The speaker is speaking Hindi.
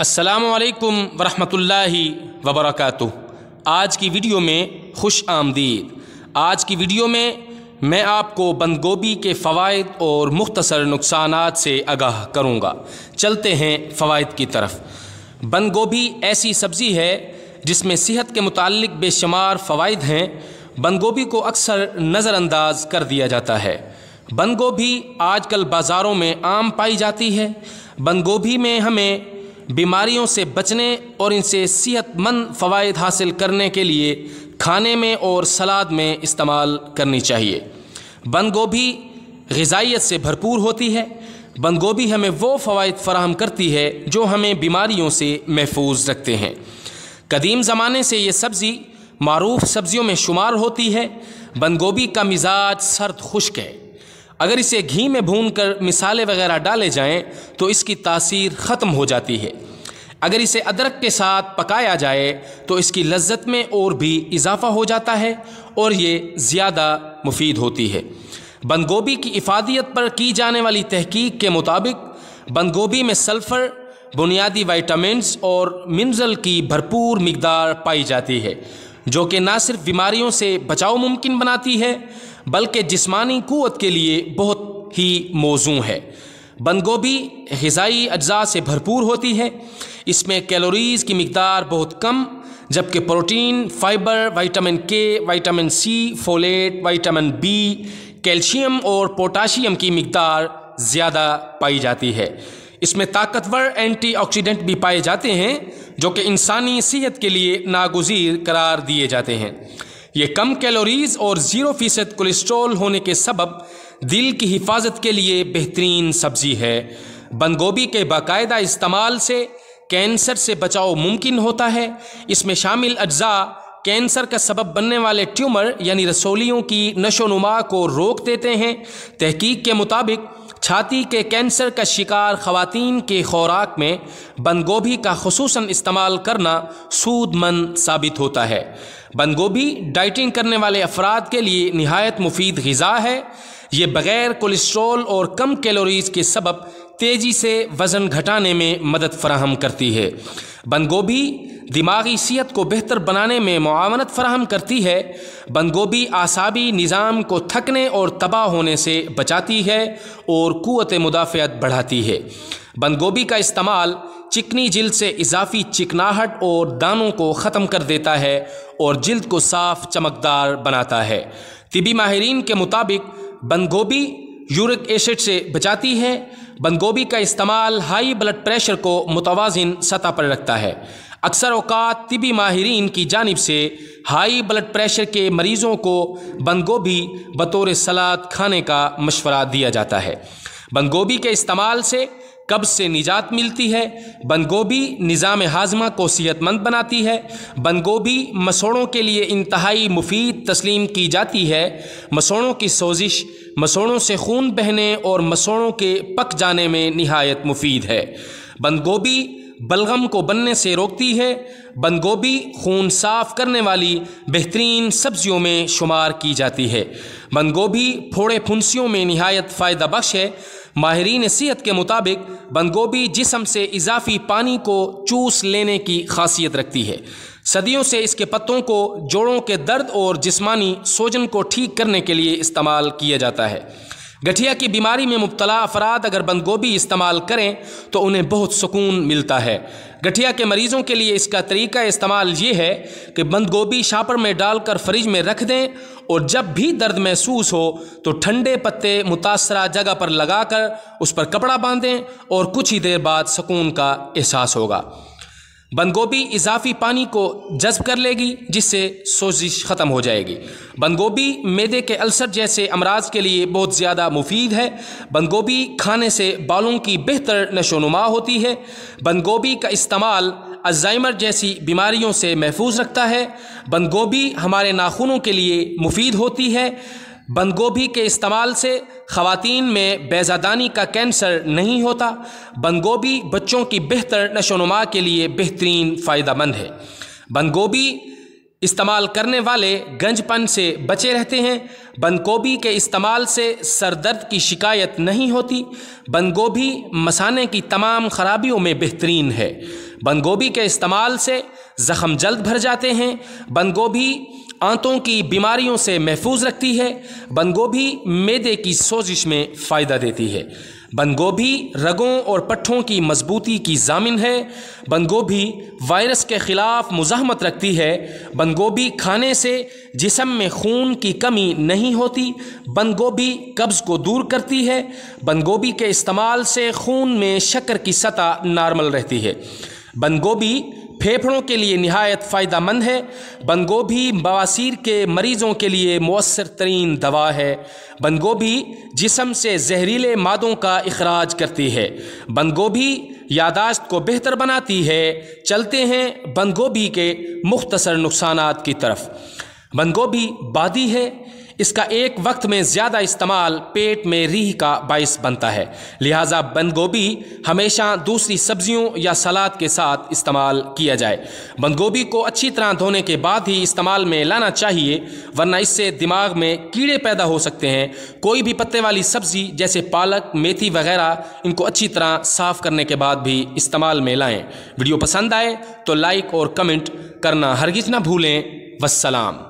असलकम वरहमतुल्लाहि वबरकातुह आज की वीडियो में खुश आमदीद। आज की वीडियो में मैं आपको बंद गोभी के फ़वाद और मुख्तसर नुकसान से आगाह करूँगा। चलते हैं फ़वाद की तरफ़। बंद गोभी ऐसी सब्ज़ी है जिसमें सेहत के मुतालिक बेशुमार फ़वाद हैं। बंद गोभी को अक्सर नज़रअंदाज कर दिया जाता है। बंद गोभी आजकल बाज़ारों में आम पाई जाती है। बंद गोभी में हमें बीमारियों से बचने और इनसे सेहतमंद फ़वाद हासिल करने के लिए खाने में और सलाद में इस्तेमाल करनी चाहिए। बंद गोभी गज़ाइत से भरपूर होती है। बंद गोभी हमें वो फ़वाद फ़राहम करती है जो हमें बीमारियों से महफूज रखते हैं। कदीम ज़माने से ये सब्ज़ी मरूफ सब्ज़ियों में शुमार होती है। बंद गोभी का मिजाज सर्द खुश्क है। अगर इसे घी में भून कर मिसाले वगैरह डाले जाएँ तो इसकी तासीर ख़त्म हो जाती है। अगर इसे अदरक के साथ पकाया जाए तो इसकी लज्जत में और भी इजाफ़ा हो जाता है और ये ज़्यादा मुफीद होती है। बंद गोभी की इफ़ादियत पर की जाने वाली तहकीक के मुताबिक बंद गोभी में सल्फ़र, बुनियादी वाइटामस और मिनरल की भरपूर मकदार पाई जाती है, जो कि ना सिर्फ़ बीमारियों से बचाव मुमकिन बनाती है बल्कि जिस्मानी क़वत के लिए बहुत ही मौजू है। बंद गोभी गज़ाई अज्जा से भरपूर होती है। इसमें कैलोरीज़ की मकदार बहुत कम, जबकि protein, fibre, vitamin K, vitamin C, folate, vitamin B, calcium और पोटाशियम की मकदार ज़्यादा पाई जाती है। इसमें ताकतवर एंटीऑक्सीडेंट भी पाए जाते हैं, जो कि इंसानी सेहत के लिए नागुजीर करार दिए जाते हैं। ये कम कैलोरीज़ और ज़ीरो फ़ीसद कोलेस्ट्रॉल होने के सबब दिल की हिफाजत के लिए बेहतरीन सब्ज़ी है। बंद गोभी के बाकायदा इस्तेमाल से कैंसर से बचाव मुमकिन होता है। इसमें शामिल अज्जा कैंसर का सबब बनने वाले ट्यूमर यानी रसोलियों की नशोनुमा को रोक देते हैं। तहकीक के मुताबिक छाती के कैंसर का शिकार खवतिन के खुराक में बंद गोभी का खसूस इस्तेमाल करना सूदमंद साबित होता है। बंद गोभी डाइटिंग करने वाले अफराद के लिए नहायत मुफीद गज़ा है। ये बग़ैर कोलेस्ट्रॉल और कम कैलोरीज़ के सबब तेज़ी से वज़न घटाने में मदद फराहम करती है। बंद गोभी दिमागी सेहत को बेहतर बनाने में मुआवनत फराहम करती है बंद गोभी आसाबी निज़ाम को थकने और तबाह होने से बचाती है और क़वत मुदाफ़त बढ़ाती है। बंद गोभी का इस्तेमाल चिकनी जल्द से इजाफी चिकनाहट और दानों को ख़त्म कर देता है और जल्द को साफ़ चमकदार बनाता है। तिबी माहरीन के मुताबिक बंद गोभी यूरिक एसिड से बचाती है। बंद गोभी का इस्तेमाल हाई ब्लड प्रेशर को मुतवाजन सतह पर रखता है। अक्सर अवकात तिबी माहरीन की जानब से हाई ब्लड प्रेशर के मरीज़ों को बंद गोभी बतौर सलाद खाने का मशवरा दिया जाता है। बंद गोभी के इस्तेमाल से कब्ज से निजात मिलती है। बंद गोभी निज़ाम हाजमा को सेहतमंद बनाती है। बंद गोभी मसोड़ों के लिए इंतहाई मुफीद तस्लीम की जाती है। मसोड़ों की सोजिश मसोड़ों से खून बहने और मसोड़ों के पक जाने में नहायत मुफीद है। बंद गोभी बलगम को बनने से रोकती है। बंद गोभी खून साफ़ करने वाली बेहतरीन सब्जियों में शुमार की जाती है। बंद गोभी फोड़े फुंसियों में नहायत फ़ायदा बख्श है। माहरीन सेहत के मुताबिक बंद गोभी जिसम से इजाफी पानी को चूस लेने की खासियत रखती है। सदियों से इसके पत्तों को जोड़ों के दर्द और जिस्मानी सोजन को ठीक करने के लिए इस्तेमाल किया जाता है। गठिया की बीमारी में मुबतला अफराद अगर बंद गोभी इस्तेमाल करें तो उन्हें बहुत सुकून मिलता है। गठिया के मरीज़ों के लिए इसका तरीका इस्तेमाल ये है कि बंद गोभी शापर में डालकर फ्रिज में रख दें और जब भी दर्द महसूस हो तो ठंडे पत्ते मुतासरा जगह पर लगाकर उस पर कपड़ा बांधें और कुछ ही देर बाद सुकून का एहसास होगा। बंद गोभी इजाफी पानी को जज्ब कर लेगी, जिससे सोजिश ख़त्म हो जाएगी। बंद गोभी मैदे के अल्सर जैसे अमराज के लिए बहुत ज़्यादा मुफीद है। बंद गोभी खाने से बालों की बेहतर नशोनुमा होती है। बंद गोभी का इस्तेमाल अजाइमर जैसी बीमारियों से महफूज रखता है। बंद गोभी हमारे नाखूनों के लिए मुफीद होती है। बंद गोभी के इस्तेमाल से ख़वातीन में बैज़ादानी का कैंसर नहीं होता। बंद गोभी बच्चों की बेहतर नशोनुमा के लिए बेहतरीन फ़ायदा मंद है। बंद गोभी इस्तेमाल करने वाले गंजपन से बचे रहते हैं। बंद गोभी के इस्तेमाल से सर दर्द की शिकायत नहीं होती। बंद गोभी मसाने की तमाम खराबियों में बेहतरीन है। बंद गोभी के इस्तेमाल से ज़ख़म जल्द भर जाते हैं। बंद गोभी आंतों की बीमारियों से महफूज रखती है। बंद गोभी मैदे की सोजिश में फ़ायदा देती है। बंद गोभी रगों और पट्ठों की मजबूती की जामिन है। बंद गोभी वायरस के ख़िलाफ़ मुजामत रखती है। बंद गोभी खाने से जिसम में खून की कमी नहीं होती। बंद गोभी कब्ज़ को दूर करती है। बंद गोभी के इस्तेमाल से खून में शक्कर की सतह नॉर्मल रहती है। बंद गोभी फेफड़ों के लिए नहायत फ़ायदा मंद है। बंद गोभी बवासीर के मरीज़ों के लिए मौसर तरीन दवा है। बंद गोभी जिसम से जहरीले मादों का अखराज करती है। बंद गोभी यादाश्त को बेहतर बनाती है। चलते हैं बंद गोभी के मुख्तसर नुकसान की तरफ़। बंद गोभी बादी है इसका एक वक्त में ज़्यादा इस्तेमाल पेट में रीह का बायस बनता है। लिहाजा बंद गोभी हमेशा दूसरी सब्जियों या सलाद के साथ इस्तेमाल किया जाए। बंद गोभी को अच्छी तरह धोने के बाद ही इस्तेमाल में लाना चाहिए, वरना इससे दिमाग में कीड़े पैदा हो सकते हैं। कोई भी पत्ते वाली सब्ज़ी जैसे पालक, मेथी वगैरह, इनको अच्छी तरह साफ़ करने के बाद भी इस्तेमाल में लाएँ। वीडियो पसंद आए तो लाइक और कमेंट करना हरगिज ना भूलें। वसलाम